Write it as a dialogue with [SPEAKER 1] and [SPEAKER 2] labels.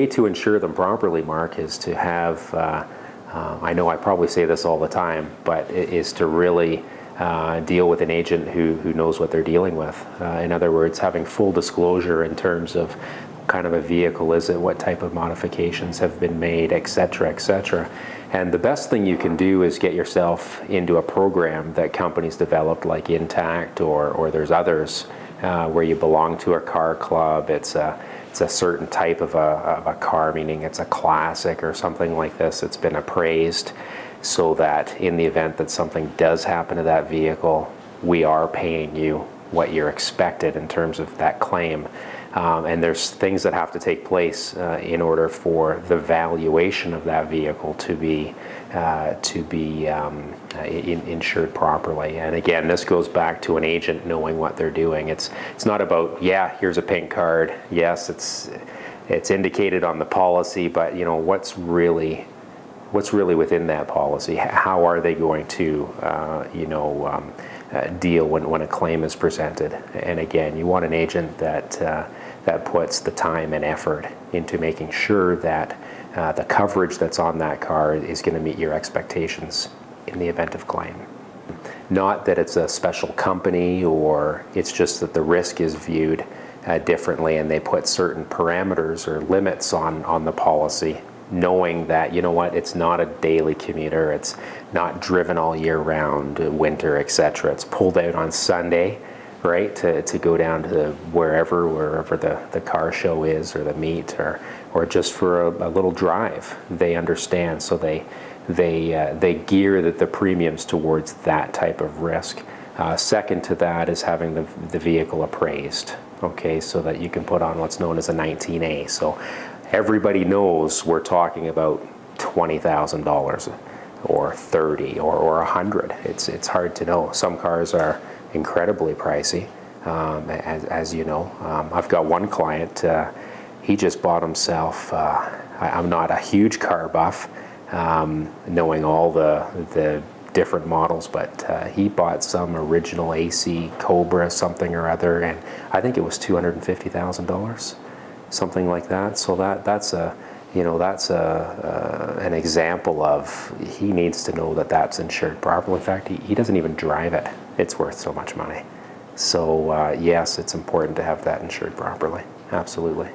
[SPEAKER 1] way to insure them properly, Mark, is to have. Uh, uh, I know I probably say this all the time, but it is to really uh, deal with an agent who, who knows what they're dealing with. Uh, in other words, having full disclosure in terms of kind of a vehicle is it, what type of modifications have been made, et cetera, et cetera. And the best thing you can do is get yourself into a program that companies developed like Intact or, or there's others uh, where you belong to a car club. It's a, it's a certain type of a, of a car, meaning it's a classic or something like this. It's been appraised so that in the event that something does happen to that vehicle, we are paying you what you're expected in terms of that claim. Um, and there's things that have to take place uh, in order for the valuation of that vehicle to be uh, to be um, in, insured properly. And again, this goes back to an agent knowing what they're doing. It's it's not about yeah, here's a pink card. Yes, it's it's indicated on the policy, but you know what's really what's really within that policy. How are they going to uh, you know um, uh, deal when, when a claim is presented? And again, you want an agent that uh, that puts the time and effort into making sure that uh, the coverage that's on that car is going to meet your expectations in the event of claim. Not that it's a special company or it's just that the risk is viewed uh, differently and they put certain parameters or limits on, on the policy knowing that you know what it's not a daily commuter it's not driven all year round winter etc it's pulled out on sunday right to, to go down to wherever wherever the, the car show is or the meet or or just for a, a little drive they understand. So they they uh, they gear the, the premiums towards that type of risk. Uh, second to that is having the, the vehicle appraised okay so that you can put on what's known as a 19a so everybody knows we're talking about $20,000 or 30 or, or 100 it's it's hard to know some cars are incredibly pricey, um, as, as, you know. Um, I've got one client, uh, he just bought himself, uh, I, am not a huge car buff, um, knowing all the, the different models, but uh, he bought some original AC Cobra something or other, and I think it was $250,000, something like that. So that, that's a, you know that's a, uh, an example of he needs to know that that's insured properly. In fact, he, he doesn't even drive it. It's worth so much money. So uh, yes, it's important to have that insured properly. Absolutely.